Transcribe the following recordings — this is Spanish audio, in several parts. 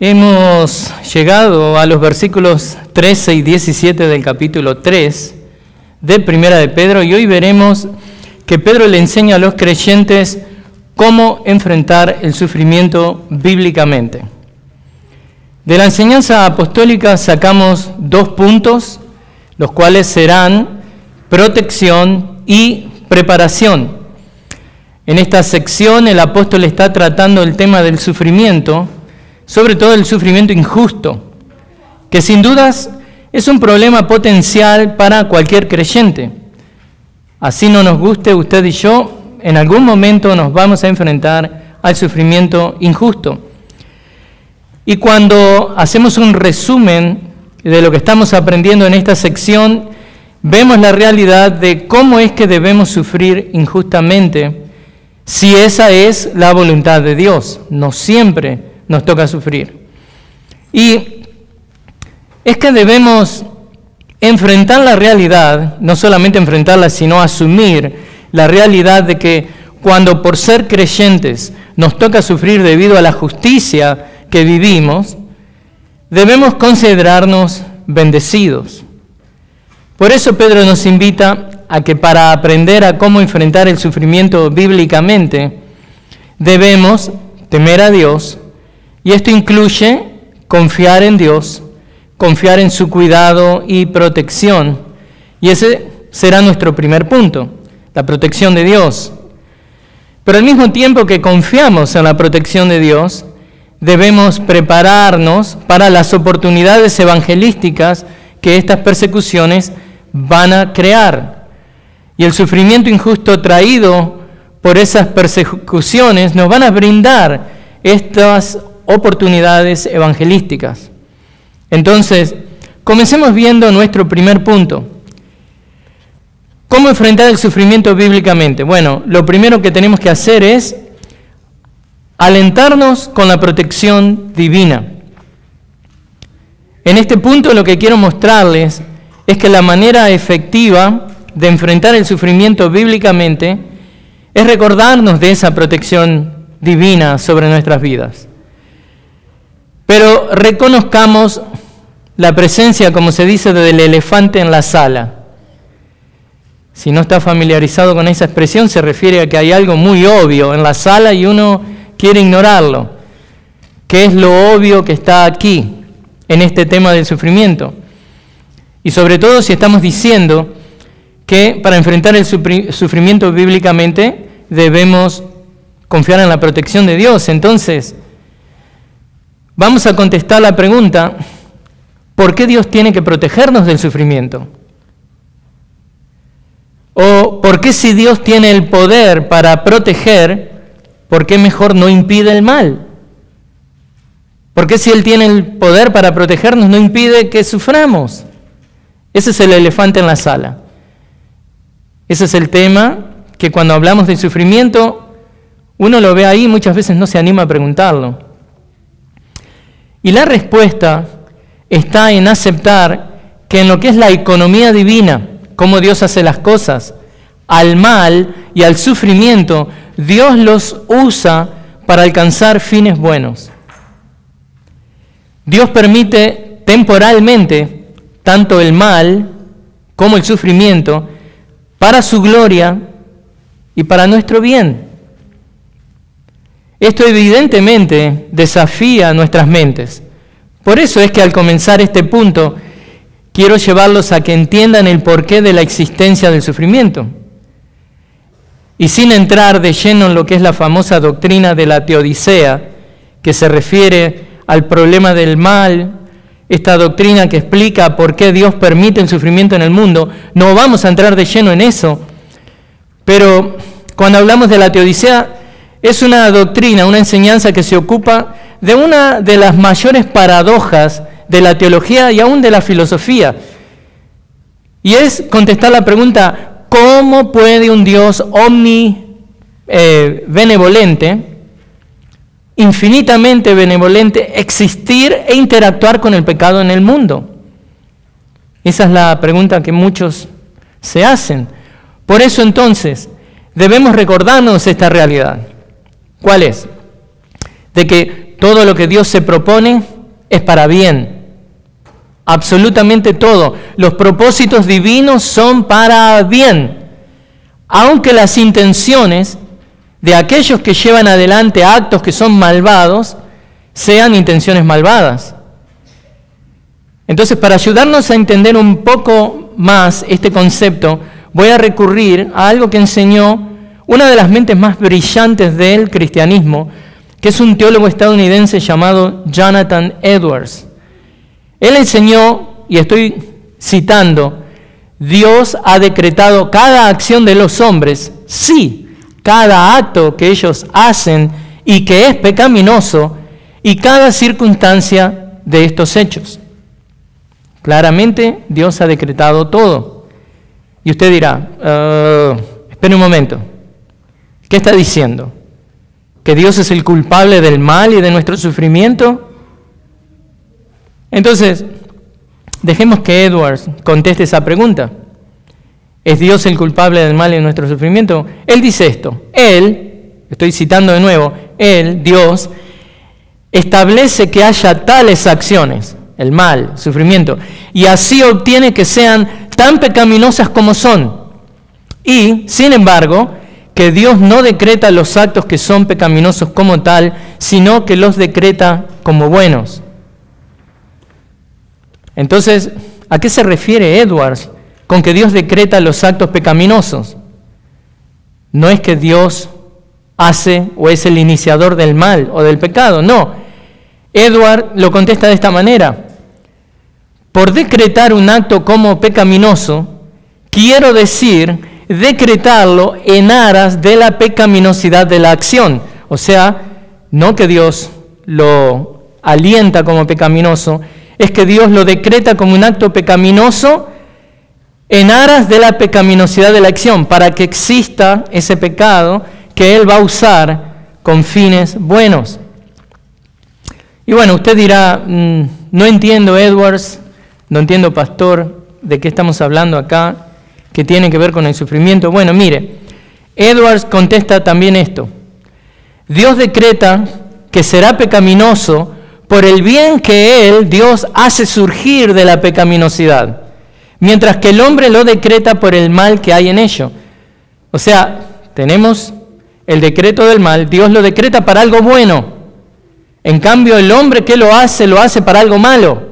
Hemos llegado a los versículos 13 y 17 del capítulo 3 de Primera de Pedro y hoy veremos que Pedro le enseña a los creyentes cómo enfrentar el sufrimiento bíblicamente. De la enseñanza apostólica sacamos dos puntos, los cuales serán protección y preparación. En esta sección el apóstol está tratando el tema del sufrimiento, sobre todo el sufrimiento injusto, que sin dudas es un problema potencial para cualquier creyente. Así no nos guste usted y yo, en algún momento nos vamos a enfrentar al sufrimiento injusto. Y cuando hacemos un resumen de lo que estamos aprendiendo en esta sección, vemos la realidad de cómo es que debemos sufrir injustamente si esa es la voluntad de Dios. No siempre nos toca sufrir. Y es que debemos enfrentar la realidad, no solamente enfrentarla, sino asumir la realidad de que cuando por ser creyentes nos toca sufrir debido a la justicia que vivimos, debemos considerarnos bendecidos. Por eso Pedro nos invita a que para aprender a cómo enfrentar el sufrimiento bíblicamente, debemos temer a Dios, y esto incluye confiar en Dios, confiar en su cuidado y protección. Y ese será nuestro primer punto, la protección de Dios. Pero al mismo tiempo que confiamos en la protección de Dios, debemos prepararnos para las oportunidades evangelísticas que estas persecuciones van a crear. Y el sufrimiento injusto traído por esas persecuciones nos van a brindar estas oportunidades evangelísticas. Entonces, comencemos viendo nuestro primer punto. ¿Cómo enfrentar el sufrimiento bíblicamente? Bueno, lo primero que tenemos que hacer es alentarnos con la protección divina. En este punto lo que quiero mostrarles es que la manera efectiva de enfrentar el sufrimiento bíblicamente es recordarnos de esa protección divina sobre nuestras vidas. Pero reconozcamos la presencia, como se dice, del elefante en la sala. Si no está familiarizado con esa expresión, se refiere a que hay algo muy obvio en la sala y uno quiere ignorarlo. ¿Qué es lo obvio que está aquí, en este tema del sufrimiento? Y sobre todo si estamos diciendo que para enfrentar el sufrimiento bíblicamente debemos confiar en la protección de Dios. Entonces, vamos a contestar la pregunta, ¿por qué Dios tiene que protegernos del sufrimiento? O ¿por qué si Dios tiene el poder para proteger, ¿por qué mejor no impide el mal? ¿Por qué si Él tiene el poder para protegernos no impide que suframos? Ese es el elefante en la sala. Ese es el tema que cuando hablamos del sufrimiento, uno lo ve ahí y muchas veces no se anima a preguntarlo. Y la respuesta está en aceptar que en lo que es la economía divina, cómo Dios hace las cosas, al mal y al sufrimiento, Dios los usa para alcanzar fines buenos. Dios permite temporalmente tanto el mal como el sufrimiento para su gloria y para nuestro bien. Esto evidentemente desafía nuestras mentes. Por eso es que al comenzar este punto quiero llevarlos a que entiendan el porqué de la existencia del sufrimiento. Y sin entrar de lleno en lo que es la famosa doctrina de la teodicea, que se refiere al problema del mal esta doctrina que explica por qué Dios permite el sufrimiento en el mundo. No vamos a entrar de lleno en eso, pero cuando hablamos de la teodicea, es una doctrina, una enseñanza que se ocupa de una de las mayores paradojas de la teología y aún de la filosofía. Y es contestar la pregunta, ¿cómo puede un Dios omni eh, benevolente infinitamente benevolente existir e interactuar con el pecado en el mundo? Esa es la pregunta que muchos se hacen. Por eso entonces debemos recordarnos esta realidad. ¿Cuál es? De que todo lo que Dios se propone es para bien. Absolutamente todo. Los propósitos divinos son para bien. Aunque las intenciones de aquellos que llevan adelante actos que son malvados sean intenciones malvadas. Entonces, para ayudarnos a entender un poco más este concepto, voy a recurrir a algo que enseñó una de las mentes más brillantes del cristianismo, que es un teólogo estadounidense llamado Jonathan Edwards. Él enseñó, y estoy citando, Dios ha decretado cada acción de los hombres, sí, cada acto que ellos hacen y que es pecaminoso, y cada circunstancia de estos hechos. Claramente Dios ha decretado todo. Y usted dirá, uh, espere un momento, ¿qué está diciendo? ¿Que Dios es el culpable del mal y de nuestro sufrimiento? Entonces, dejemos que Edwards conteste esa pregunta. ¿Es Dios el culpable del mal y de nuestro sufrimiento? Él dice esto. Él, estoy citando de nuevo, Él, Dios, establece que haya tales acciones el mal, sufrimiento, y así obtiene que sean tan pecaminosas como son. Y, sin embargo, que Dios no decreta los actos que son pecaminosos como tal, sino que los decreta como buenos. Entonces, ¿a qué se refiere Edwards con que Dios decreta los actos pecaminosos? No es que Dios hace o es el iniciador del mal o del pecado, no. Edward lo contesta de esta manera por decretar un acto como pecaminoso, quiero decir decretarlo en aras de la pecaminosidad de la acción. O sea, no que Dios lo alienta como pecaminoso, es que Dios lo decreta como un acto pecaminoso en aras de la pecaminosidad de la acción, para que exista ese pecado que Él va a usar con fines buenos. Y bueno, usted dirá, mm, no entiendo, Edwards, no entiendo, pastor, de qué estamos hablando acá, que tiene que ver con el sufrimiento. Bueno, mire, Edwards contesta también esto. Dios decreta que será pecaminoso por el bien que Él, Dios, hace surgir de la pecaminosidad, mientras que el hombre lo decreta por el mal que hay en ello. O sea, tenemos el decreto del mal, Dios lo decreta para algo bueno. En cambio, el hombre que lo hace, lo hace para algo malo.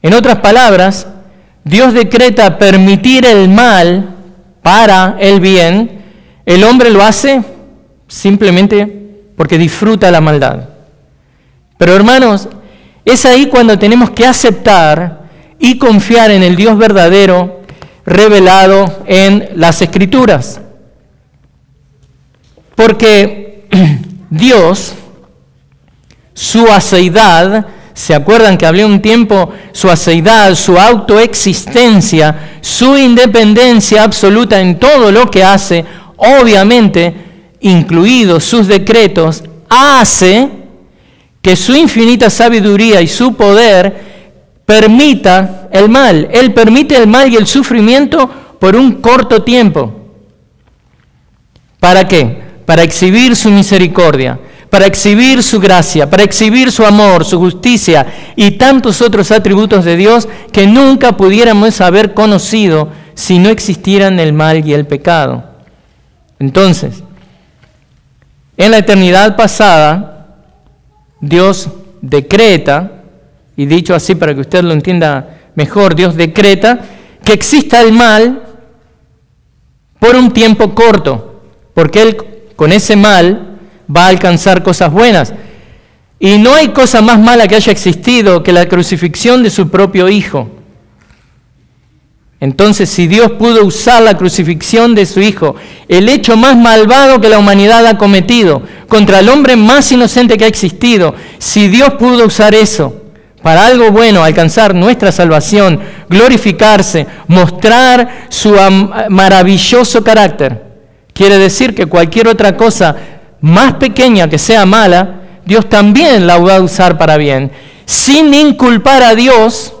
En otras palabras, Dios decreta permitir el mal para el bien, el hombre lo hace simplemente porque disfruta la maldad. Pero hermanos, es ahí cuando tenemos que aceptar y confiar en el Dios verdadero revelado en las escrituras. Porque Dios, su aceidad, ¿Se acuerdan que hablé un tiempo su aceidad, su autoexistencia, su independencia absoluta en todo lo que hace, obviamente, incluidos sus decretos, hace que su infinita sabiduría y su poder permita el mal. Él permite el mal y el sufrimiento por un corto tiempo. ¿Para qué? Para exhibir su misericordia para exhibir su gracia, para exhibir su amor, su justicia y tantos otros atributos de Dios que nunca pudiéramos haber conocido si no existieran el mal y el pecado. Entonces, en la eternidad pasada, Dios decreta, y dicho así para que usted lo entienda mejor, Dios decreta que exista el mal por un tiempo corto, porque Él con ese mal va a alcanzar cosas buenas. Y no hay cosa más mala que haya existido que la crucifixión de su propio Hijo. Entonces, si Dios pudo usar la crucifixión de su Hijo, el hecho más malvado que la humanidad ha cometido, contra el hombre más inocente que ha existido, si Dios pudo usar eso para algo bueno, alcanzar nuestra salvación, glorificarse, mostrar su maravilloso carácter, quiere decir que cualquier otra cosa más pequeña que sea mala, Dios también la va a usar para bien, sin inculpar a Dios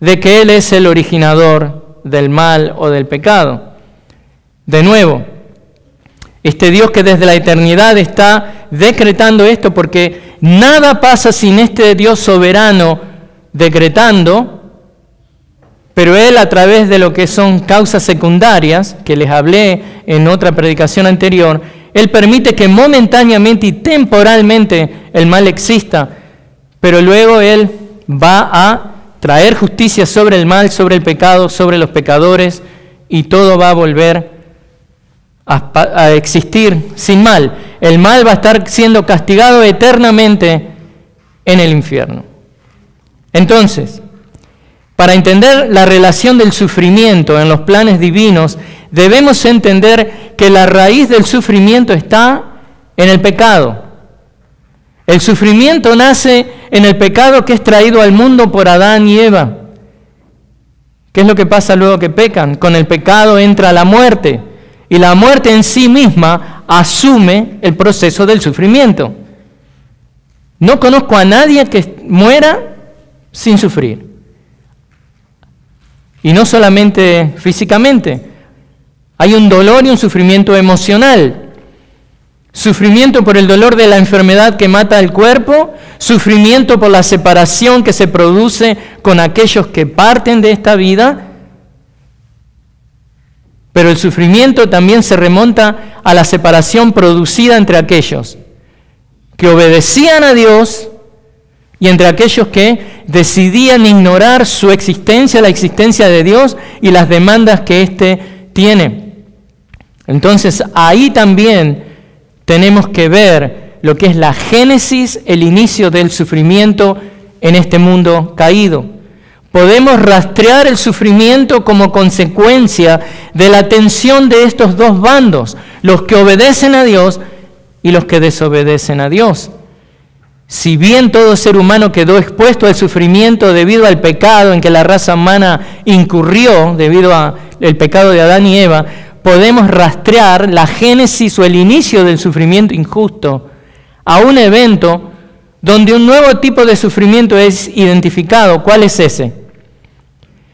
de que Él es el originador del mal o del pecado. De nuevo, Este Dios que desde la eternidad está decretando esto porque nada pasa sin este Dios soberano decretando, pero Él a través de lo que son causas secundarias, que les hablé en otra predicación anterior, Él permite que momentáneamente y temporalmente el mal exista, pero luego Él va a traer justicia sobre el mal, sobre el pecado, sobre los pecadores, y todo va a volver a, existir sin mal. El mal va a estar siendo castigado eternamente en el infierno. Entonces, para entender la relación del sufrimiento en los planes divinos, debemos entender que la raíz del sufrimiento está en el pecado. El sufrimiento nace en el pecado que es traído al mundo por Adán y Eva. ¿Qué es lo que pasa luego que pecan? Con el pecado entra la muerte y la muerte en sí misma asume el proceso del sufrimiento. No conozco a nadie que muera sin sufrir. Y no solamente físicamente, hay un dolor y un sufrimiento emocional. Sufrimiento por el dolor de la enfermedad que mata el cuerpo, sufrimiento por la separación que se produce con aquellos que parten de esta vida, pero el sufrimiento también se remonta a la separación producida entre aquellos que obedecían a Dios y entre aquellos que decidían ignorar su existencia, la existencia de Dios y las demandas que éste tiene. Entonces ahí también tenemos que ver lo que es la génesis, el inicio del sufrimiento en este mundo caído. Podemos rastrear el sufrimiento como consecuencia de la tensión de estos dos bandos, los que obedecen a Dios y los que desobedecen a Dios. Si bien todo ser humano quedó expuesto al sufrimiento debido al pecado en que la raza humana incurrió debido al pecado de Adán y Eva, podemos rastrear la génesis o el inicio del sufrimiento injusto a un evento donde un nuevo tipo de sufrimiento es identificado. ¿Cuál es ese?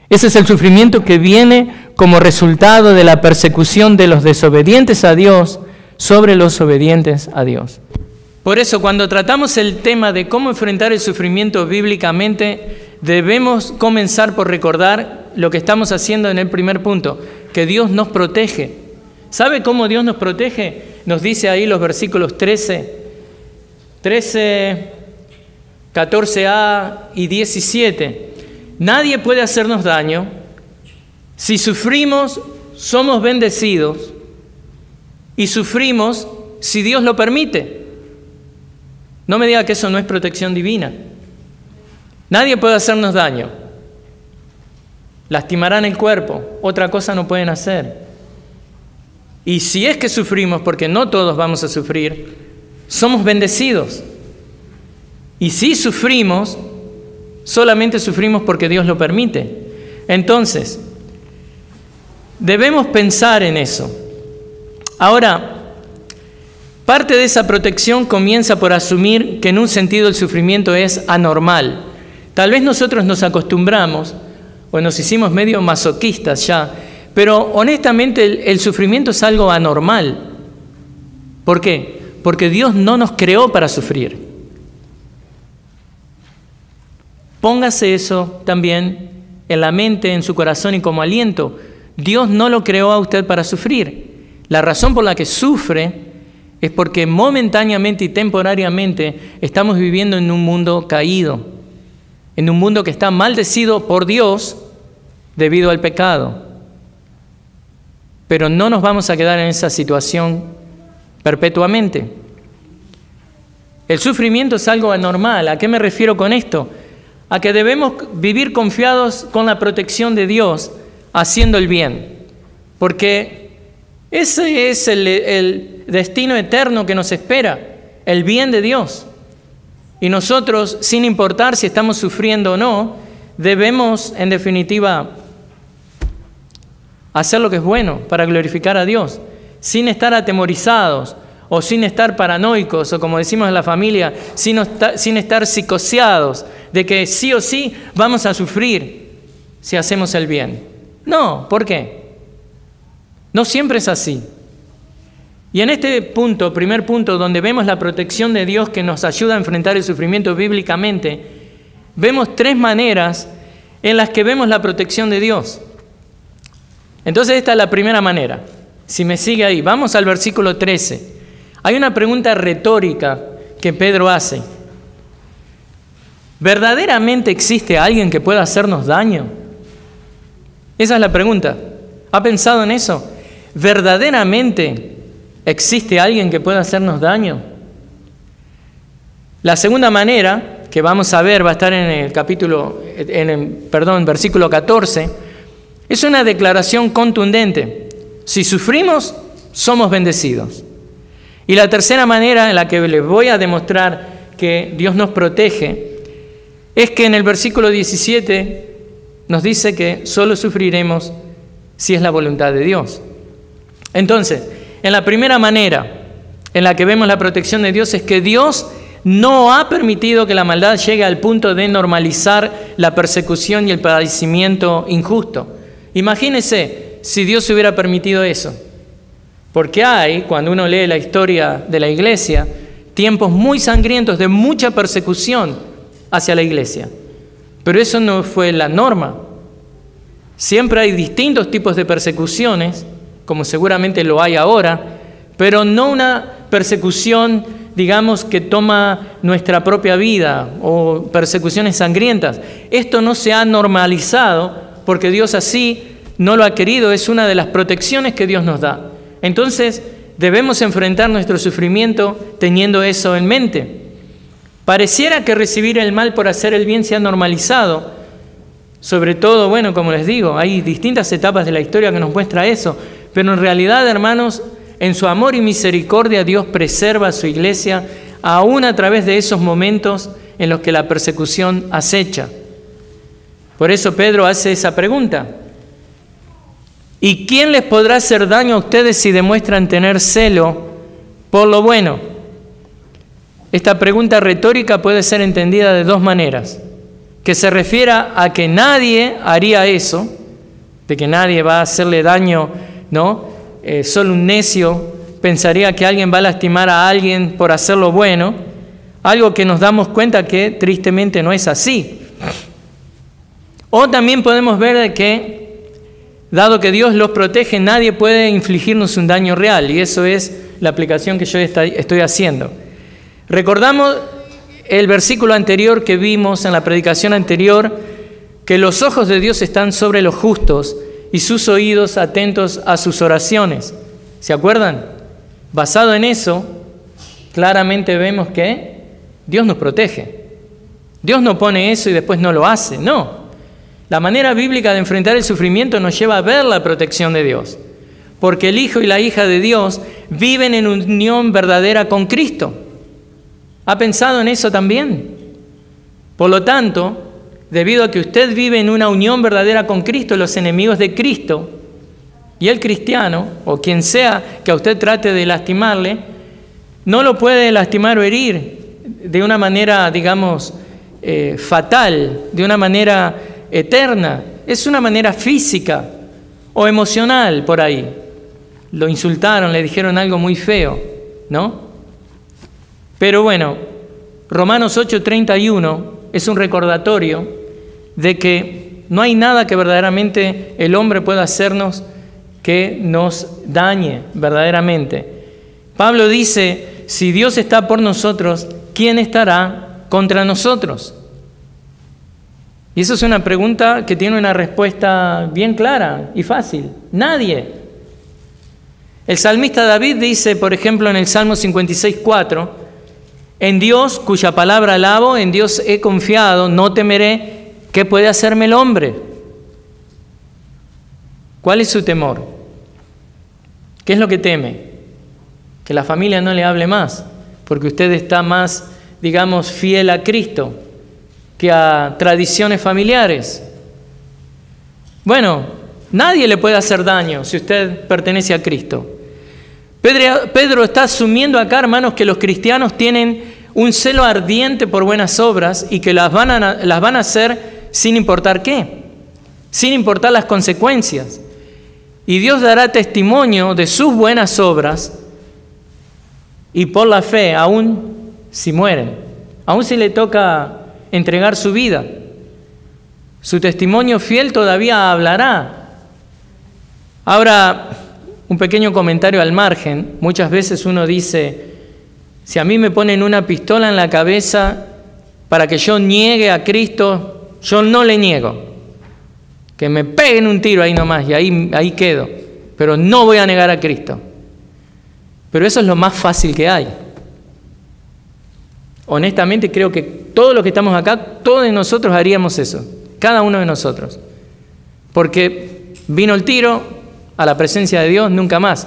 Ese es el sufrimiento que viene como resultado de la persecución de los desobedientes a Dios sobre los obedientes a Dios. Por eso, cuando tratamos el tema de cómo enfrentar el sufrimiento bíblicamente, debemos comenzar por recordar lo que estamos haciendo en el primer punto, que Dios nos protege. ¿Sabe cómo Dios nos protege? Nos dice ahí los versículos 13, 13, 14a y 17. Nadie puede hacernos daño. Si sufrimos, somos bendecidos. Y sufrimos si Dios lo permite. No me diga que eso no es protección divina. Nadie puede hacernos daño lastimarán el cuerpo, otra cosa no pueden hacer. Y si es que sufrimos, porque no todos vamos a sufrir, somos bendecidos. Y si sufrimos, solamente sufrimos porque Dios lo permite. Entonces, debemos pensar en eso. Ahora, parte de esa protección comienza por asumir que en un sentido el sufrimiento es anormal. Tal vez nosotros nos acostumbramos o nos hicimos medio masoquistas ya, pero honestamente el, sufrimiento es algo anormal. ¿Por qué? Porque Dios no nos creó para sufrir. Póngase eso también en la mente, en su corazón y como aliento. Dios no lo creó a usted para sufrir. La razón por la que sufre es porque momentáneamente y temporariamente estamos viviendo en un mundo caído en un mundo que está maldecido por Dios debido al pecado. Pero no nos vamos a quedar en esa situación perpetuamente. El sufrimiento es algo anormal. ¿A qué me refiero con esto? A que debemos vivir confiados con la protección de Dios, haciendo el bien. Porque ese es el, destino eterno que nos espera, el bien de Dios. Y nosotros, sin importar si estamos sufriendo o no, debemos, en definitiva, hacer lo que es bueno para glorificar a Dios, sin estar atemorizados o sin estar paranoicos o como decimos en la familia, sin, sin estar psicoseados de que sí o sí vamos a sufrir si hacemos el bien. No, ¿por qué? No siempre es así. Y en este punto, primer punto, donde vemos la protección de Dios que nos ayuda a enfrentar el sufrimiento bíblicamente, vemos tres maneras en las que vemos la protección de Dios. Entonces esta es la primera manera. Si me sigue ahí, vamos al versículo 13. Hay una pregunta retórica que Pedro hace. ¿Verdaderamente existe alguien que pueda hacernos daño? Esa es la pregunta. ¿Ha pensado en eso? ¿Verdaderamente existe alguien que pueda hacernos daño? La segunda manera que vamos a ver va a estar en el capítulo, en el, perdón, versículo 14, es una declaración contundente. Si sufrimos, somos bendecidos. Y la tercera manera en la que les voy a demostrar que Dios nos protege es que en el versículo 17 nos dice que solo sufriremos si es la voluntad de Dios. Entonces, en la primera manera en la que vemos la protección de Dios es que Dios no ha permitido que la maldad llegue al punto de normalizar la persecución y el padecimiento injusto. Imagínese si Dios hubiera permitido eso. Porque hay, cuando uno lee la historia de la iglesia, tiempos muy sangrientos de mucha persecución hacia la iglesia. Pero eso no fue la norma. Siempre hay distintos tipos de persecuciones, como seguramente lo hay ahora, pero no una persecución, digamos, que toma nuestra propia vida o persecuciones sangrientas. Esto no se ha normalizado porque Dios así no lo ha querido, es una de las protecciones que Dios nos da. Entonces, debemos enfrentar nuestro sufrimiento teniendo eso en mente. Pareciera que recibir el mal por hacer el bien se ha normalizado. Sobre todo, bueno, como les digo, hay distintas etapas de la historia que nos muestra eso. Pero en realidad, hermanos, en su amor y misericordia Dios preserva a su iglesia aún a través de esos momentos en los que la persecución acecha. Por eso Pedro hace esa pregunta. ¿Y quién les podrá hacer daño a ustedes si demuestran tener celo por lo bueno? Esta pregunta retórica puede ser entendida de dos maneras. Que se refiera a que nadie haría eso, de que nadie va a hacerle daño, ¿no? Eh, solo un necio pensaría que alguien va a lastimar a alguien por hacerlo bueno, algo que nos damos cuenta que tristemente no es así. O también podemos ver de que Dado que Dios los protege, nadie puede infligirnos un daño real y eso es la aplicación que yo estoy haciendo. Recordamos el versículo anterior que vimos en la predicación anterior, que los ojos de Dios están sobre los justos y sus oídos atentos a sus oraciones. ¿Se acuerdan? Basado en eso, claramente vemos que Dios nos protege. Dios no pone eso y después no lo hace, no. La manera bíblica de enfrentar el sufrimiento nos lleva a ver la protección de Dios, porque el Hijo y la hija de Dios viven en unión verdadera con Cristo. ¿Ha pensado en eso también? Por lo tanto, debido a que usted vive en una unión verdadera con Cristo, los enemigos de Cristo y el cristiano, o quien sea que a usted trate de lastimarle, no lo puede lastimar o herir de una manera, digamos, eh, fatal, de una manera eterna, es una manera física o emocional por ahí. Lo insultaron, le dijeron algo muy feo, ¿no? Pero bueno, Romanos 8:31 es un recordatorio de que no hay nada que verdaderamente el hombre pueda hacernos que nos dañe verdaderamente. Pablo dice, si Dios está por nosotros, ¿quién estará contra nosotros? Y eso es una pregunta que tiene una respuesta bien clara y fácil. Nadie. El salmista David dice, por ejemplo, en el Salmo 56.4, en Dios cuya palabra alabo, en Dios he confiado, no temeré, ¿qué puede hacerme el hombre? ¿Cuál es su temor? ¿Qué es lo que teme? Que la familia no le hable más, porque usted está más, digamos, fiel a Cristo que a tradiciones familiares. Bueno, nadie le puede hacer daño si usted pertenece a Cristo. Pedro, está asumiendo acá, hermanos, que los cristianos tienen un celo ardiente por buenas obras y que las van a, las van a hacer sin importar qué, sin importar las consecuencias. Y Dios dará testimonio de sus buenas obras y por la fe, aún si mueren, aún si le toca entregar su vida. Su testimonio fiel todavía hablará. Ahora, un pequeño comentario al margen. Muchas veces uno dice, si a mí me ponen una pistola en la cabeza para que yo niegue a Cristo, yo no le niego. Que me peguen un tiro ahí nomás y ahí, ahí quedo. Pero no voy a negar a Cristo. Pero eso es lo más fácil que hay. Honestamente creo que todos los que estamos acá, todos nosotros haríamos eso, cada uno de nosotros. Porque vino el tiro a la presencia de Dios nunca más.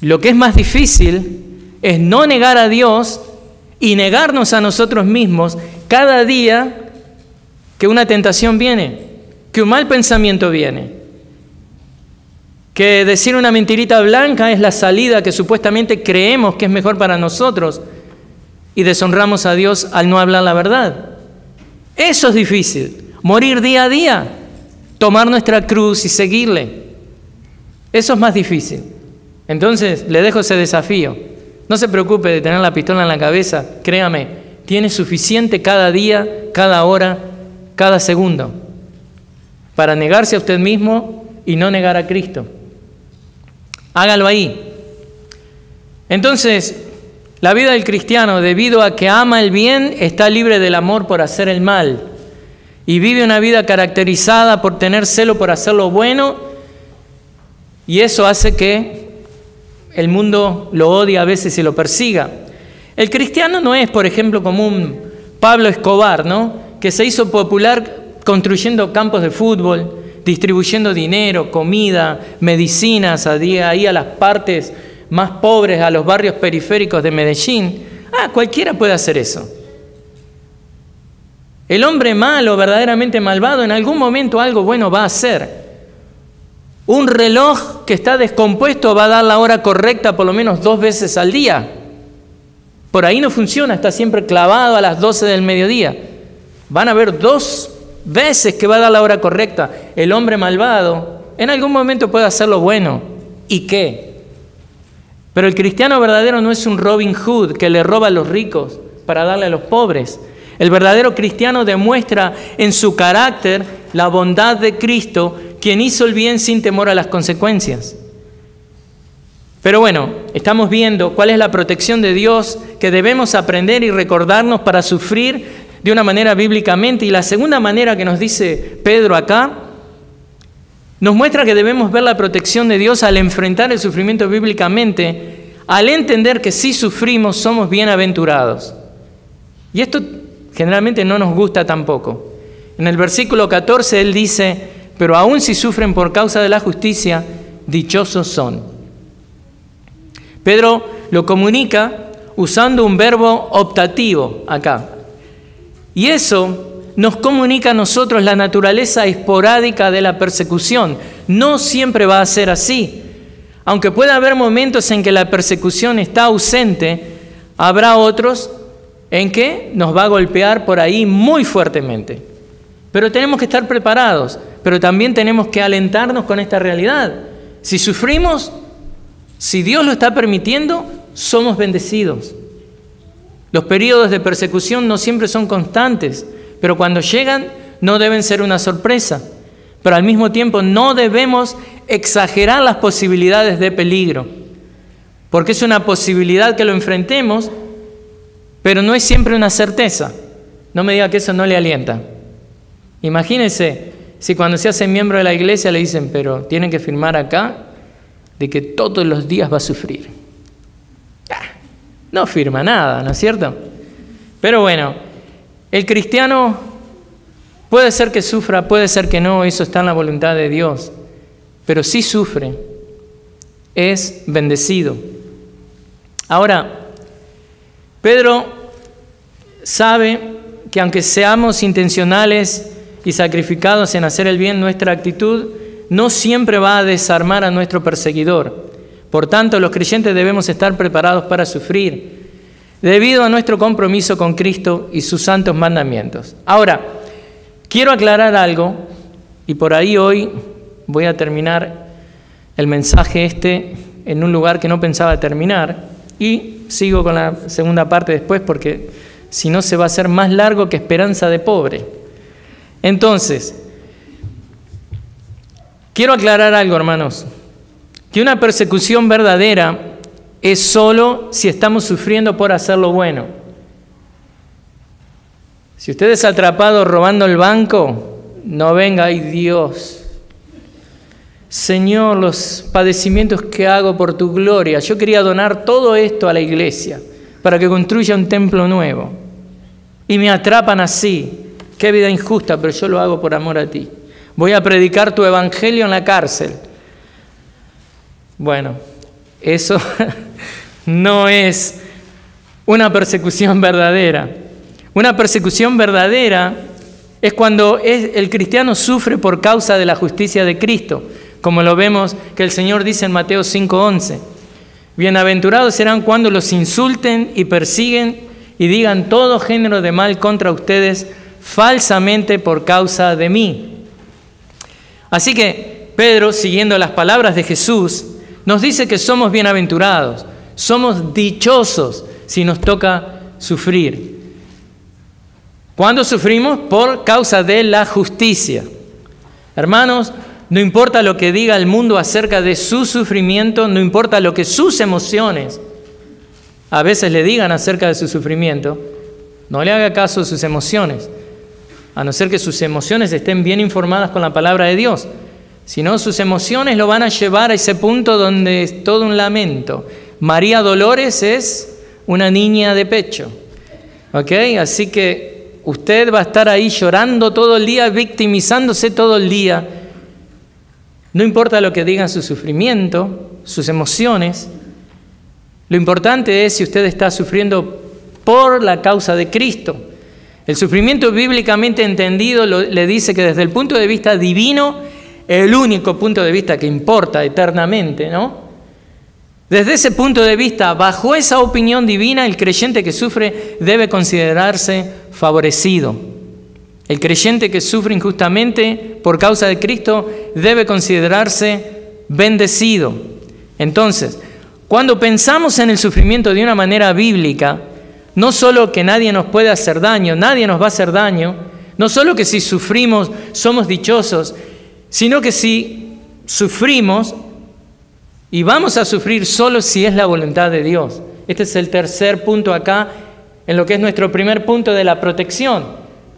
Lo que es más difícil es no negar a Dios y negarnos a nosotros mismos cada día que una tentación viene, que un mal pensamiento viene, que decir una mentirita blanca es la salida que supuestamente creemos que es mejor para nosotros y deshonramos a Dios al no hablar la verdad. Eso es difícil, morir día a día, tomar nuestra cruz y seguirle. Eso es más difícil. Entonces le dejo ese desafío. No se preocupe de tener la pistola en la cabeza, créame, tiene suficiente cada día, cada hora, cada segundo para negarse a usted mismo y no negar a Cristo. Hágalo ahí. Entonces, la vida del cristiano, debido a que ama el bien, está libre del amor por hacer el mal y vive una vida caracterizada por tener celo por hacer lo bueno y eso hace que el mundo lo odie a veces y lo persiga. El cristiano no es, por ejemplo, como un Pablo Escobar, ¿no? Que se hizo popular construyendo campos de fútbol, distribuyendo dinero, comida, medicinas ahí a las partes más pobres, a los barrios periféricos de Medellín. Ah, cualquiera puede hacer eso. El hombre malo, verdaderamente malvado, en algún momento algo bueno va a hacer. Un reloj que está descompuesto va a dar la hora correcta por lo menos dos veces al día. Por ahí no funciona, está siempre clavado a las 12 del mediodía. Van a haber dos veces que va a dar la hora correcta. El hombre malvado en algún momento puede hacer lo bueno. ¿Y qué? Pero el cristiano verdadero no es un Robin Hood que le roba a los ricos para darle a los pobres. El verdadero cristiano demuestra en su carácter la bondad de Cristo, quien hizo el bien sin temor a las consecuencias. Pero bueno, estamos viendo cuál es la protección de Dios que debemos aprender y recordarnos para sufrir de una manera bíblicamente. Y la segunda manera que nos dice Pedro acá nos muestra que debemos ver la protección de Dios al enfrentar el sufrimiento bíblicamente, al entender que si sufrimos somos bienaventurados. Y esto generalmente no nos gusta tampoco. En el versículo 14 él dice, pero aun si sufren por causa de la justicia, dichosos son. Pedro lo comunica usando un verbo optativo acá. Y eso nos comunica a nosotros la naturaleza esporádica de la persecución. No siempre va a ser así. Aunque pueda haber momentos en que la persecución está ausente, habrá otros en que nos va a golpear por ahí muy fuertemente. Pero tenemos que estar preparados, pero también tenemos que alentarnos con esta realidad. Si sufrimos, si Dios lo está permitiendo, somos bendecidos. Los periodos de persecución no siempre son constantes. Pero cuando llegan no deben ser una sorpresa. Pero al mismo tiempo no debemos exagerar las posibilidades de peligro. Porque es una posibilidad que lo enfrentemos, pero no es siempre una certeza. No me diga que eso no le alienta. Imagínense si cuando se hace miembro de la iglesia le dicen, pero tienen que firmar acá de que todos los días va a sufrir. No firma nada, ¿no es cierto? Pero bueno, el cristiano puede ser que sufra, puede ser que no, eso está en la voluntad de Dios, pero si sufre, es bendecido. Ahora, Pedro sabe que aunque seamos intencionales y sacrificados en hacer el bien, nuestra actitud no siempre va a desarmar a nuestro perseguidor. Por tanto, los creyentes debemos estar preparados para sufrir debido a nuestro compromiso con Cristo y sus santos mandamientos. Ahora, quiero aclarar algo y por ahí hoy voy a terminar el mensaje este en un lugar que no pensaba terminar, Y sigo con la segunda parte después porque si no se va a hacer más largo que esperanza de pobre. Entonces, quiero aclarar algo, hermanos, que una persecución verdadera es solo si estamos sufriendo por hacer lo bueno. Si usted es atrapado robando el banco, no venga, ay Dios, Señor, los padecimientos que hago por tu gloria. Yo quería donar todo esto a la iglesia para que construya un templo nuevo. Y me atrapan así. Qué vida injusta, pero yo lo hago por amor a ti. Voy a predicar tu evangelio en la cárcel. Bueno, eso no es una persecución verdadera. Una persecución verdadera es cuando el cristiano sufre por causa de la justicia de Cristo como lo vemos que el Señor dice en Mateo 5:11. Bienaventurados serán cuando los insulten y persiguen y digan todo género de mal contra ustedes falsamente por causa de mí. Así que Pedro, siguiendo las palabras de Jesús, nos dice que somos bienaventurados, somos dichosos si nos toca sufrir. ¿Cuándo sufrimos? Por causa de la justicia. Hermanos, no importa lo que diga el mundo acerca de su sufrimiento, no importa lo que sus emociones a veces le digan acerca de su sufrimiento, no le haga caso sus emociones, a no ser que sus emociones estén bien informadas con la palabra de Dios. Si no, sus emociones lo van a llevar a ese punto donde es todo un lamento. María Dolores es una niña de pecho. ¿Ok? Así que usted va a estar ahí llorando todo el día, victimizándose todo el día no importa lo que digan su sufrimiento, sus emociones, lo importante es si usted está sufriendo por la causa de Cristo. El sufrimiento bíblicamente entendido le dice que desde el punto de vista divino, el único punto de vista que importa eternamente, ¿no? Desde ese punto de vista, bajo esa opinión divina, el creyente que sufre debe considerarse favorecido. El creyente que sufre injustamente por causa de Cristo debe considerarse bendecido. Entonces, cuando pensamos en el sufrimiento de una manera bíblica, no solo que nadie nos puede hacer daño, nadie nos va a hacer daño, no solo que si sufrimos somos dichosos, sino que si sufrimos y vamos a sufrir solo si es la voluntad de Dios. Este es el tercer punto acá en lo que es nuestro primer punto de la protección.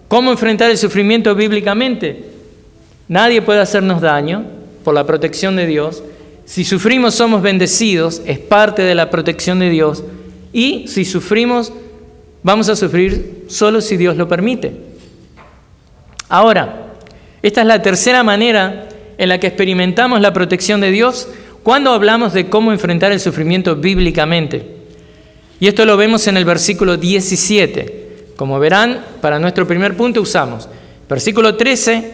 ¿Cómo enfrentar el sufrimiento bíblicamente? Nadie puede hacernos daño por la protección de Dios. Si sufrimos somos bendecidos, es parte de la protección de Dios. Y si sufrimos, vamos a sufrir solo si Dios lo permite. Ahora, esta es la tercera manera en la que experimentamos la protección de Dios cuando hablamos de cómo enfrentar el sufrimiento bíblicamente. Y esto lo vemos en el versículo 17. Como verán, para nuestro primer punto usamos versículo 13,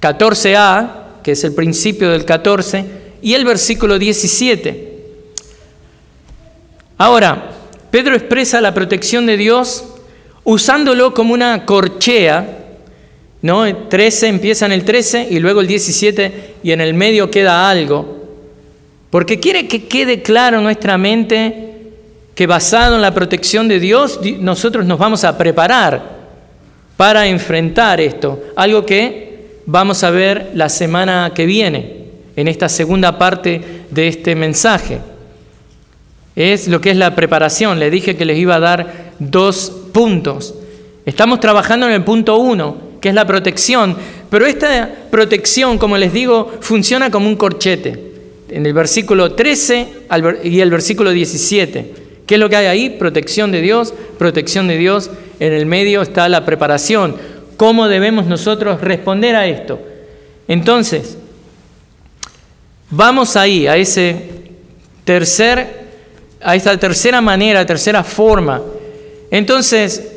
14a, que es el principio del 14, y el versículo 17. Ahora, Pedro expresa la protección de Dios usándolo como una corchea, ¿no? 13 empieza en el 13 y luego el 17 y en el medio queda algo, porque quiere que quede claro en nuestra mente que basado en la protección de Dios, nosotros nos vamos a preparar para enfrentar esto, algo que vamos a ver la semana que viene, en esta segunda parte de este mensaje. Es lo que es la preparación. Le dije que les iba a dar dos puntos. Estamos trabajando en el punto uno, que es la protección, pero esta protección, como les digo, funciona como un corchete. En el versículo 13 y el versículo 17. ¿Qué es lo que hay ahí? Protección de Dios, protección de Dios. En el medio está la preparación. ¿Cómo debemos nosotros responder a esto? Entonces, vamos ahí, a ese tercer, a esta tercera manera, tercera forma. Entonces,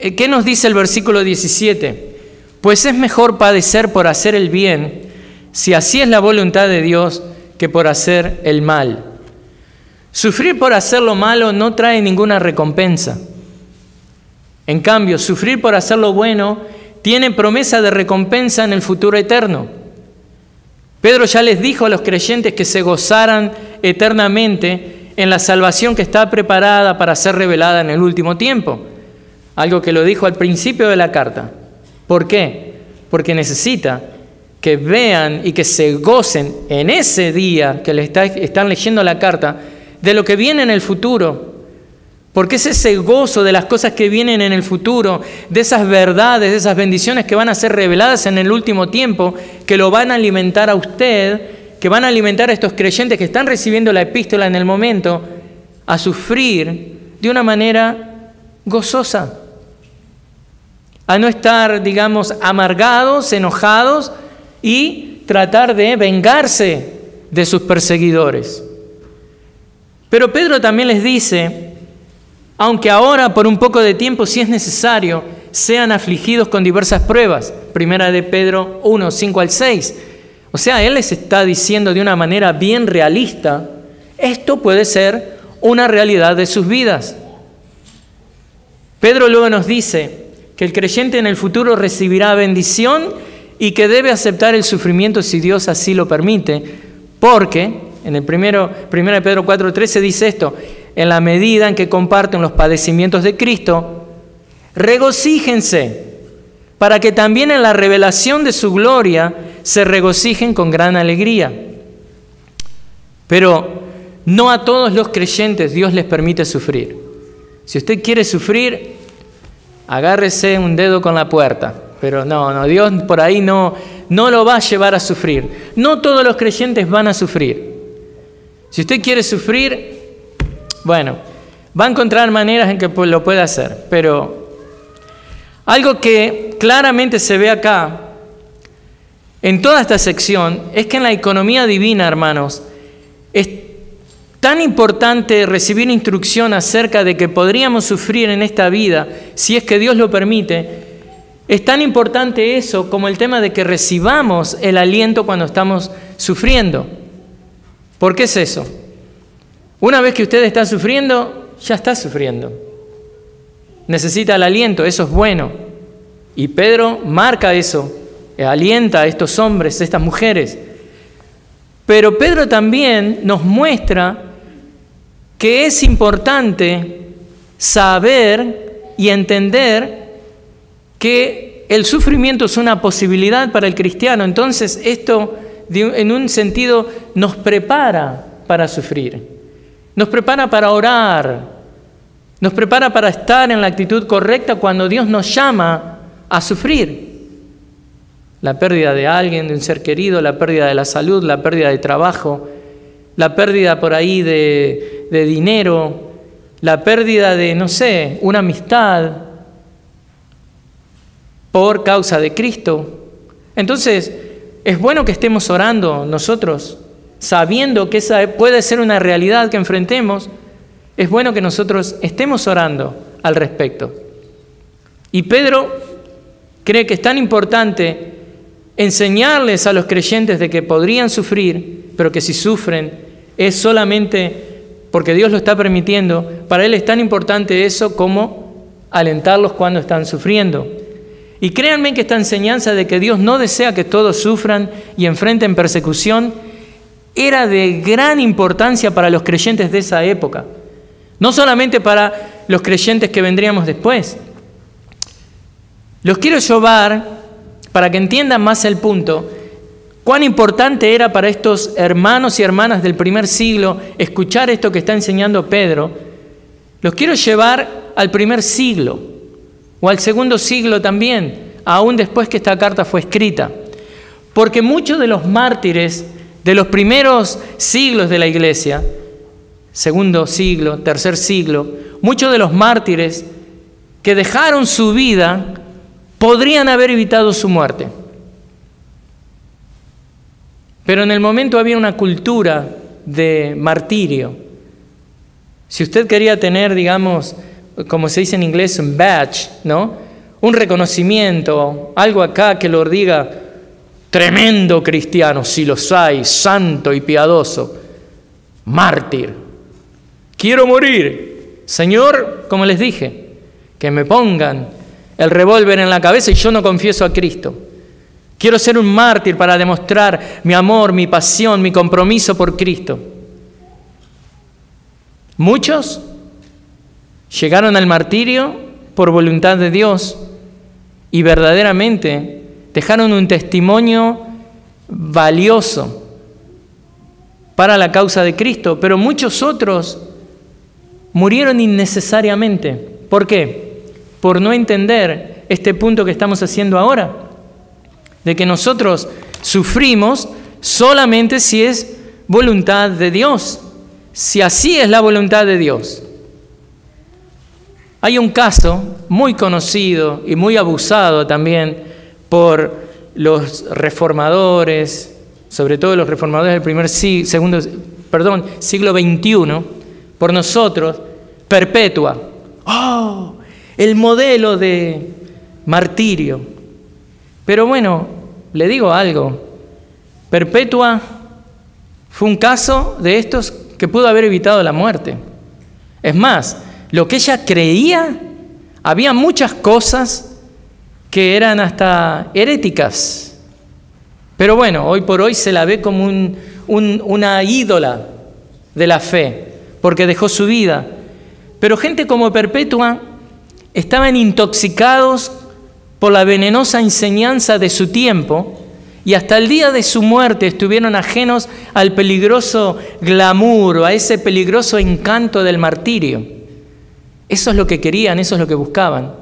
eh, ¿qué nos dice el versículo 17? Pues es mejor padecer por hacer el bien, si así es la voluntad de Dios, que por hacer el mal. Sufrir por hacer lo malo no trae ninguna recompensa. En cambio, sufrir por hacer lo bueno tiene promesa de recompensa en el futuro eterno. Pedro ya les dijo a los creyentes que se gozaran eternamente en la salvación que está preparada para ser revelada en el último tiempo. Algo que lo dijo al principio de la carta. ¿Por qué? Porque necesita que vean y que se gocen en ese día que le están leyendo la carta de lo que viene en el futuro. Porque es ese gozo de las cosas que vienen en el futuro, de esas verdades, de esas bendiciones que van a ser reveladas en el último tiempo, que lo van a alimentar a usted, que van a alimentar a estos creyentes que están recibiendo la epístola en el momento, a sufrir de una manera gozosa, a no estar, digamos, amargados, enojados y tratar de vengarse de sus perseguidores. Pero Pedro también les dice, aunque ahora por un poco de tiempo, si es necesario, sean afligidos con diversas pruebas. Primera de Pedro 1, 5 al 6. O sea, él les está diciendo de una manera bien realista, esto puede ser una realidad de sus vidas. Pedro luego nos dice que el creyente en el futuro recibirá bendición y que debe aceptar el sufrimiento si Dios así lo permite, porque en el primero, 1 Pedro 4:13 dice esto, en la medida en que comparten los padecimientos de Cristo, regocíjense para que también en la revelación de su gloria se regocijen con gran alegría. Pero no a todos los creyentes Dios les permite sufrir. Si usted quiere sufrir, agárrese un dedo con la puerta. Pero no, no, Dios por ahí no, no lo va a llevar a sufrir. No todos los creyentes van a sufrir. Si usted quiere sufrir, bueno, va a encontrar maneras en que lo pueda hacer. Pero algo que claramente se ve acá, en toda esta sección, es que en la economía divina, hermanos, es tan importante recibir instrucción acerca de que podríamos sufrir en esta vida, si es que Dios lo permite, es tan importante eso como el tema de que recibamos el aliento cuando estamos sufriendo. ¿Por qué es eso? Una vez que usted está sufriendo, ya está sufriendo. Necesita el aliento, eso es bueno. Y Pedro marca eso, alienta a estos hombres, a estas mujeres. Pero Pedro también nos muestra que es importante saber y entender que el sufrimiento es una posibilidad para el cristiano. Entonces esto en un sentido nos prepara para sufrir, nos prepara para orar, nos prepara para estar en la actitud correcta cuando Dios nos llama a sufrir. La pérdida de alguien, de un ser querido, la pérdida de la salud, la pérdida de trabajo, la pérdida por ahí de, de dinero, la pérdida de, no sé, una amistad, por causa de Cristo. Entonces, es bueno que estemos orando nosotros, sabiendo que esa puede ser una realidad que enfrentemos. Es bueno que nosotros estemos orando al respecto. Y Pedro cree que es tan importante enseñarles a los creyentes de que podrían sufrir, pero que si sufren es solamente porque Dios lo está permitiendo. Para él es tan importante eso como alentarlos cuando están sufriendo. Y créanme que esta enseñanza de que Dios no desea que todos sufran y enfrenten persecución era de gran importancia para los creyentes de esa época. No solamente para los creyentes que vendríamos después. Los quiero llevar para que entiendan más el punto, cuán importante era para estos hermanos y hermanas del primer siglo escuchar esto que está enseñando Pedro. Los quiero llevar al primer siglo o al segundo siglo también, aún después que esta carta fue escrita. Porque muchos de los mártires de los primeros siglos de la iglesia, segundo siglo, tercer siglo, muchos de los mártires que dejaron su vida podrían haber evitado su muerte. Pero en el momento había una cultura de martirio. Si usted quería tener, digamos, como se dice en inglés, un badge, ¿no? Un reconocimiento, algo acá que lo diga, tremendo cristiano, si los hay, santo y piadoso, mártir. Quiero morir. Señor, como les dije, que me pongan el revólver en la cabeza y yo no confieso a Cristo. Quiero ser un mártir para demostrar mi amor, mi pasión, mi compromiso por Cristo. Muchos llegaron al martirio por voluntad de Dios y verdaderamente dejaron un testimonio valioso para la causa de Cristo, pero muchos otros murieron innecesariamente. ¿Por qué? Por no entender este punto que estamos haciendo ahora, de que nosotros sufrimos solamente si es voluntad de Dios, si así es la voluntad de Dios. Hay un caso muy conocido y muy abusado también por los reformadores, sobre todo los reformadores del primer siglo, segundo, perdón, siglo XXI, por nosotros, perpetua. ¡Oh! El modelo de martirio. Pero bueno, le digo algo. Perpetua fue un caso de estos que pudo haber evitado la muerte. Es más, lo que ella creía, había muchas cosas que eran hasta heréticas. Pero bueno, hoy por hoy se la ve como una ídola de la fe, porque dejó su vida. Pero gente como Perpetua estaban intoxicados por la venenosa enseñanza de su tiempo y hasta el día de su muerte estuvieron ajenos al peligroso glamour, a ese peligroso encanto del martirio. Eso es lo que querían, eso es lo que buscaban.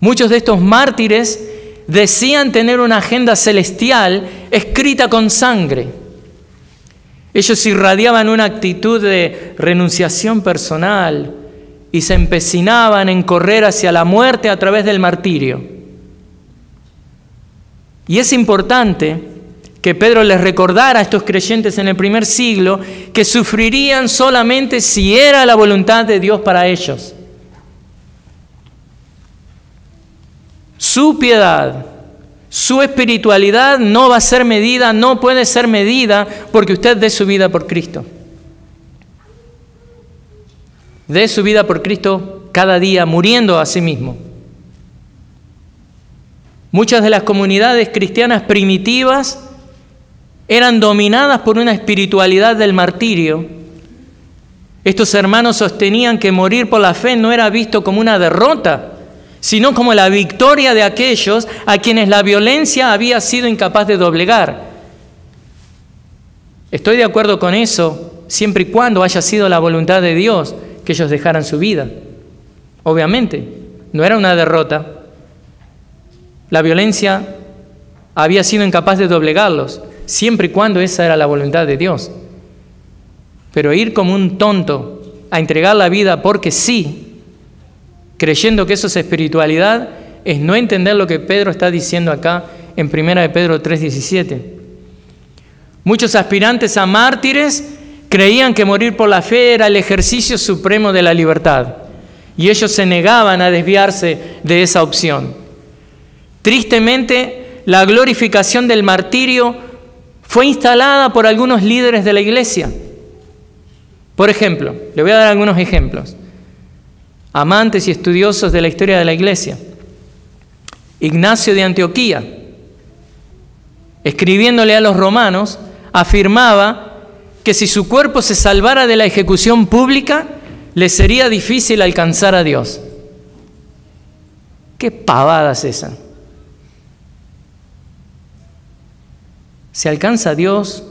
Muchos de estos mártires decían tener una agenda celestial escrita con sangre. Ellos irradiaban una actitud de renunciación personal y se empecinaban en correr hacia la muerte a través del martirio. Y es importante que Pedro les recordara a estos creyentes en el primer siglo que sufrirían solamente si era la voluntad de Dios para ellos. Su piedad, su espiritualidad no va a ser medida, no puede ser medida porque usted dé su vida por Cristo. Dé su vida por Cristo cada día, muriendo a sí mismo. Muchas de las comunidades cristianas primitivas eran dominadas por una espiritualidad del martirio. Estos hermanos sostenían que morir por la fe no era visto como una derrota, sino como la victoria de aquellos a quienes la violencia había sido incapaz de doblegar. Estoy de acuerdo con eso, siempre y cuando haya sido la voluntad de Dios que ellos dejaran su vida. Obviamente, no era una derrota. La violencia había sido incapaz de doblegarlos siempre y cuando esa era la voluntad de Dios. Pero ir como un tonto a entregar la vida porque sí, creyendo que eso es espiritualidad, es no entender lo que Pedro está diciendo acá en 1 de Pedro 3:17. Muchos aspirantes a mártires creían que morir por la fe era el ejercicio supremo de la libertad y ellos se negaban a desviarse de esa opción. Tristemente, la glorificación del martirio fue instalada por algunos líderes de la iglesia. Por ejemplo, le voy a dar algunos ejemplos. Amantes y estudiosos de la historia de la iglesia. Ignacio de Antioquía, escribiéndole a los romanos, afirmaba que si su cuerpo se salvara de la ejecución pública, le sería difícil alcanzar a Dios. ¿Qué pavada es esa? Se alcanza a Dios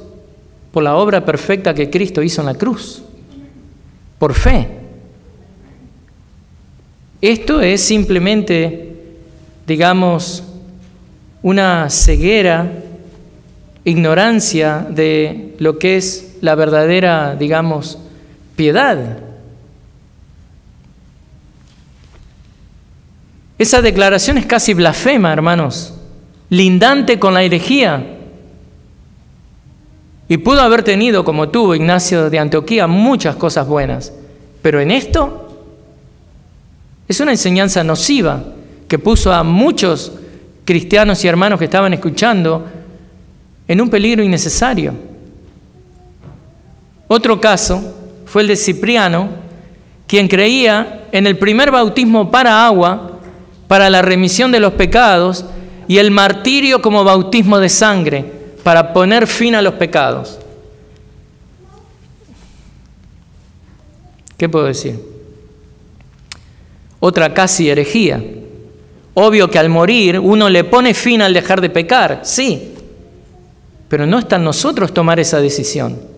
por la obra perfecta que Cristo hizo en la cruz, por fe. Esto es simplemente, digamos, una ceguera, ignorancia de lo que es la verdadera, digamos, piedad. Esa declaración es casi blasfema, hermanos, lindante con la herejía. Y pudo haber tenido, como tuvo Ignacio de Antioquía, muchas cosas buenas. Pero en esto es una enseñanza nociva que puso a muchos cristianos y hermanos que estaban escuchando en un peligro innecesario. Otro caso fue el de Cipriano, quien creía en el primer bautismo para agua, para la remisión de los pecados, y el martirio como bautismo de sangre para poner fin a los pecados. ¿Qué puedo decir? Otra casi herejía. Obvio que al morir uno le pone fin al dejar de pecar, sí, pero no está en nosotros tomar esa decisión.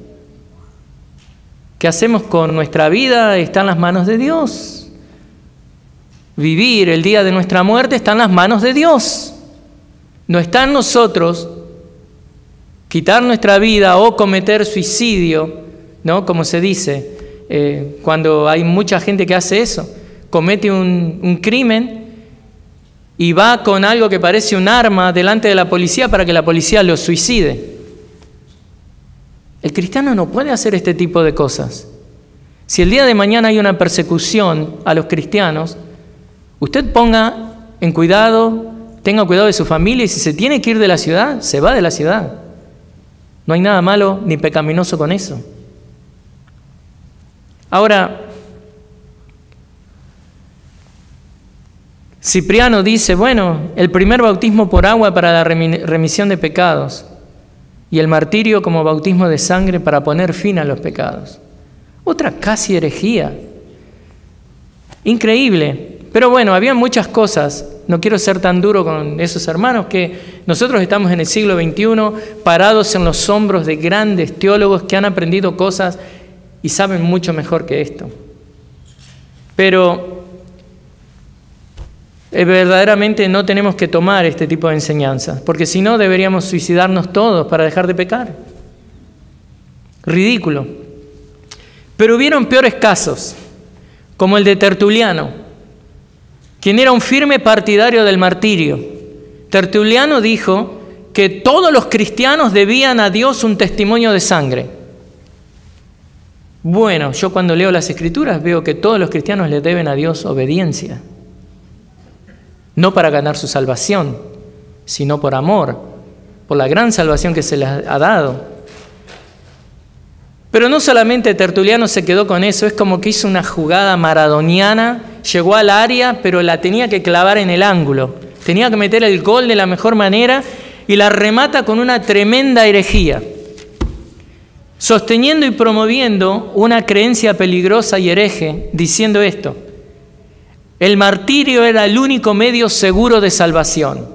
¿Qué hacemos con nuestra vida? Está en las manos de Dios. Vivir el día de nuestra muerte está en las manos de Dios. No está en nosotros quitar nuestra vida o cometer suicidio, ¿no? Como se dice, eh, cuando hay mucha gente que hace eso, comete un, un crimen y va con algo que parece un arma delante de la policía para que la policía lo suicide. El cristiano no puede hacer este tipo de cosas. Si el día de mañana hay una persecución a los cristianos, usted ponga en cuidado, tenga cuidado de su familia y si se tiene que ir de la ciudad, se va de la ciudad. No hay nada malo ni pecaminoso con eso. Ahora, Cipriano dice, bueno, el primer bautismo por agua para la remisión de pecados y el martirio como bautismo de sangre para poner fin a los pecados. Otra casi herejía. Increíble. Pero bueno, había muchas cosas. No quiero ser tan duro con esos hermanos que nosotros estamos en el siglo XXI parados en los hombros de grandes teólogos que han aprendido cosas y saben mucho mejor que esto. Pero eh, verdaderamente no tenemos que tomar este tipo de enseñanzas, porque si no deberíamos suicidarnos todos para dejar de pecar. Ridículo. Pero hubieron peores casos, como el de Tertuliano, quien era un firme partidario del martirio. Tertuliano dijo que todos los cristianos debían a Dios un testimonio de sangre. Bueno, yo cuando leo las escrituras veo que todos los cristianos le deben a Dios obediencia no para ganar su salvación, sino por amor, por la gran salvación que se les ha dado. Pero no solamente Tertuliano se quedó con eso, es como que hizo una jugada maradoniana, llegó al área, pero la tenía que clavar en el ángulo, tenía que meter el gol de la mejor manera y la remata con una tremenda herejía, sosteniendo y promoviendo una creencia peligrosa y hereje, diciendo esto, el martirio era el único medio seguro de salvación.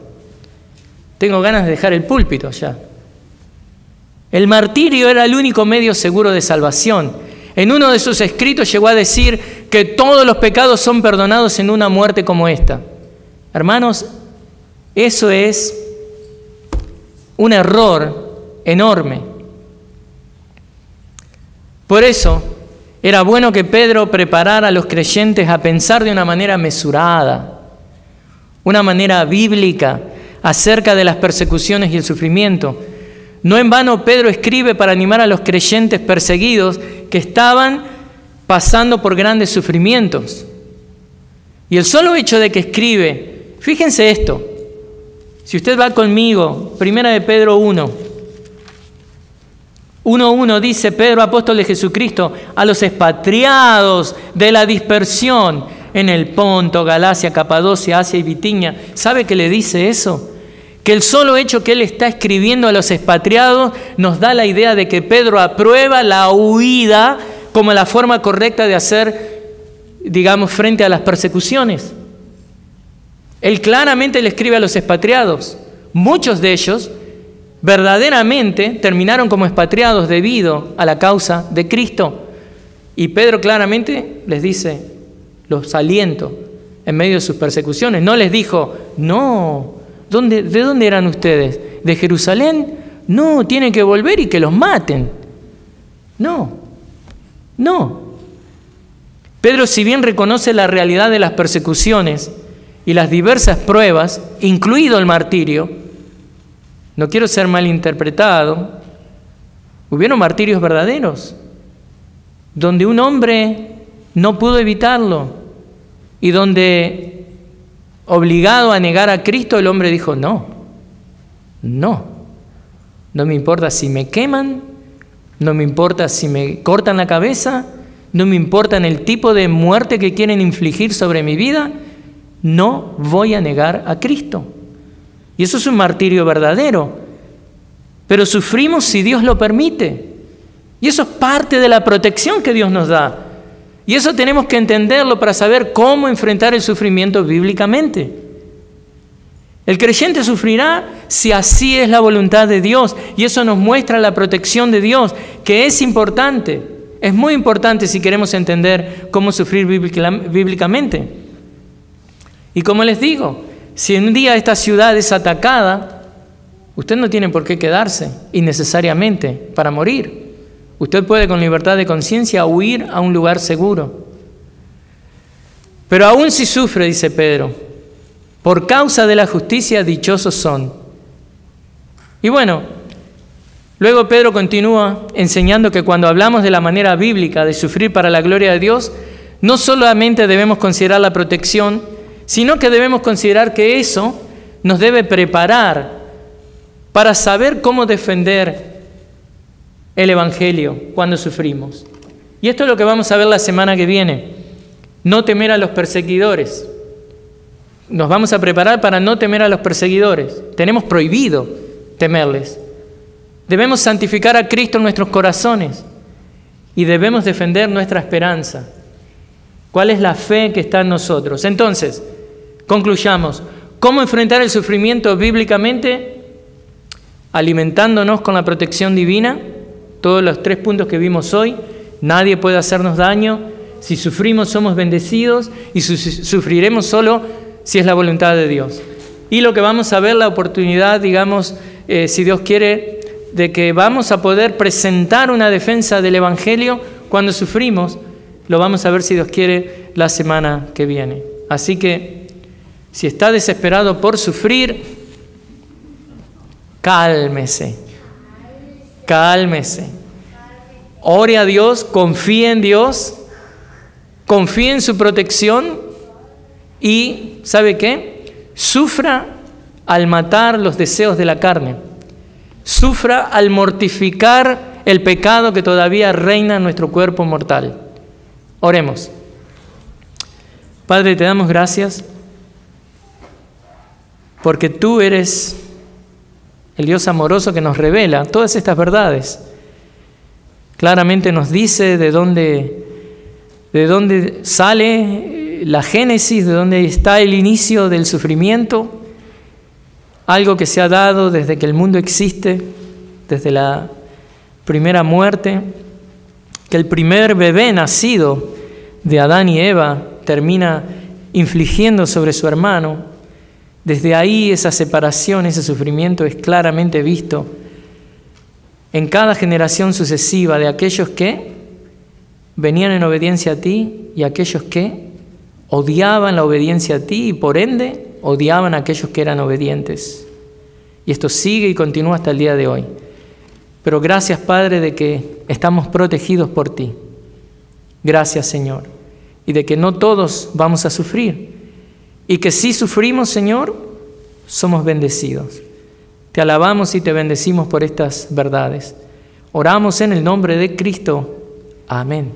Tengo ganas de dejar el púlpito ya. El martirio era el único medio seguro de salvación. En uno de sus escritos llegó a decir que todos los pecados son perdonados en una muerte como esta. Hermanos, eso es un error enorme. Por eso, era bueno que Pedro preparara a los creyentes a pensar de una manera mesurada, una manera bíblica acerca de las persecuciones y el sufrimiento. No en vano Pedro escribe para animar a los creyentes perseguidos que estaban pasando por grandes sufrimientos. Y el solo hecho de que escribe, fíjense esto, si usted va conmigo, primera de Pedro 1, 1.1 dice Pedro, apóstol de Jesucristo, a los expatriados de la dispersión en el Ponto, Galacia, Capadocia, Asia y Bitinia. ¿Sabe qué le dice eso? Que el solo hecho que él está escribiendo a los expatriados nos da la idea de que Pedro aprueba la huida como la forma correcta de hacer, digamos, frente a las persecuciones. Él claramente le escribe a los expatriados. Muchos de ellos verdaderamente terminaron como expatriados debido a la causa de Cristo. Y Pedro claramente les dice, los aliento en medio de sus persecuciones. No les dijo, no, ¿dónde, ¿de dónde eran ustedes? ¿De Jerusalén? No, tienen que volver y que los maten. No, no. Pedro, si bien reconoce la realidad de las persecuciones y las diversas pruebas, incluido el martirio, no quiero ser malinterpretado, hubieron martirios verdaderos, donde un hombre no pudo evitarlo y donde obligado a negar a Cristo el hombre dijo, no, no, no me importa si me queman, no me importa si me cortan la cabeza, no me importa el tipo de muerte que quieren infligir sobre mi vida, no voy a negar a Cristo. Y eso es un martirio verdadero. Pero sufrimos si Dios lo permite. Y eso es parte de la protección que Dios nos da. Y eso tenemos que entenderlo para saber cómo enfrentar el sufrimiento bíblicamente. El creyente sufrirá si así es la voluntad de Dios y eso nos muestra la protección de Dios, que es importante, es muy importante si queremos entender cómo sufrir bíblicamente. Y como les digo, si un día esta ciudad es atacada, usted no tiene por qué quedarse innecesariamente para morir. Usted puede con libertad de conciencia huir a un lugar seguro. Pero aún si sufre, dice Pedro, por causa de la justicia dichosos son. Y bueno, luego Pedro continúa enseñando que cuando hablamos de la manera bíblica de sufrir para la gloria de Dios, no solamente debemos considerar la protección, sino que debemos considerar que eso nos debe preparar para saber cómo defender el Evangelio cuando sufrimos. Y esto es lo que vamos a ver la semana que viene. No temer a los perseguidores nos vamos a preparar para no temer a los perseguidores. Tenemos prohibido temerles. Debemos santificar a Cristo en nuestros corazones y debemos defender nuestra esperanza. ¿Cuál es la fe que está en nosotros? Entonces, concluyamos. ¿Cómo enfrentar el sufrimiento bíblicamente? Alimentándonos con la protección divina. Todos los tres puntos que vimos hoy. Nadie puede hacernos daño. Si sufrimos somos bendecidos y sufriremos solo si es la voluntad de Dios. Y lo que vamos a ver, la oportunidad, digamos, eh, si Dios quiere, de que vamos a poder presentar una defensa del Evangelio cuando sufrimos, lo vamos a ver si Dios quiere la semana que viene. Así que, si está desesperado por sufrir, cálmese, cálmese. Ore a Dios, confíe en Dios, confíe en su protección y, ¿sabe qué? Sufra al matar los deseos de la carne. Sufra al mortificar el pecado que todavía reina en nuestro cuerpo mortal. Oremos. Padre, te damos gracias porque tú eres el Dios amoroso que nos revela todas estas verdades. Claramente nos dice de dónde, de dónde sale la génesis de donde está el inicio del sufrimiento, algo que se ha dado desde que el mundo existe, desde la primera muerte, que el primer bebé nacido de Adán y Eva termina infligiendo sobre su hermano. Desde ahí esa separación, ese sufrimiento es claramente visto en cada generación sucesiva de aquellos que venían en obediencia a ti y aquellos que odiaban la obediencia a ti y por ende odiaban a aquellos que eran obedientes. Y esto sigue y continúa hasta el día de hoy. Pero gracias Padre de que estamos protegidos por ti. Gracias Señor. Y de que no todos vamos a sufrir. Y que si sufrimos Señor, somos bendecidos. Te alabamos y te bendecimos por estas verdades. Oramos en el nombre de Cristo. Amén.